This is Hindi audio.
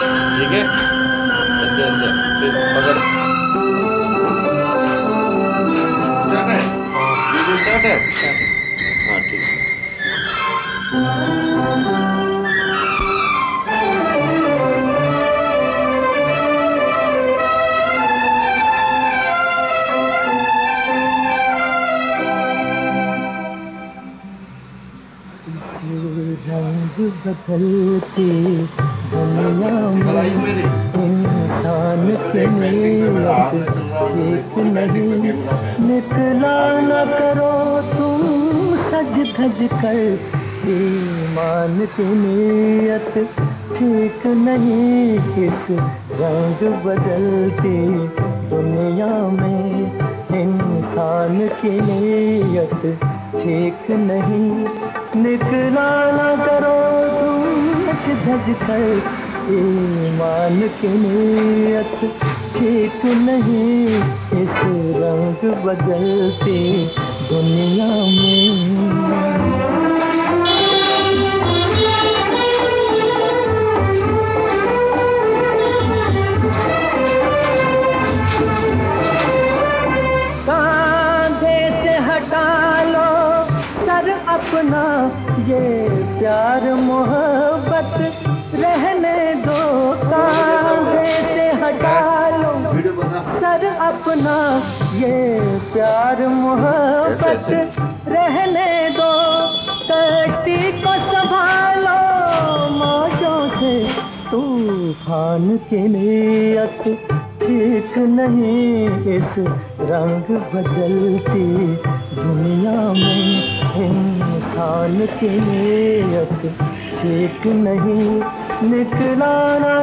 ठीक है? ऐसे ऐसे। फिर पकड़। स्टार्ट है? है? हाँ ठीक रंग बदलती दुनिया में इंसान नहीं निकला न करो तुम सज धज कर ईमान की नियत ठीक नहीं इस रंग बदलती दुनिया में इंसान की नियत ठीक नहीं निकला न करो तुम सज धज कर ईमान की नियत ठीक नहीं इस रंग बदलती दुनिया में। अपना ये प्यार मोहब्बत बना अपना ये प्यार मोहब्बत रहने दो। कश्ती को संभालो मौजों से। तूफ़ान की नियत ठीक नहीं इस रंग बदलती दुनिया में इंसान की नियत ठीक नहीं। निकला ना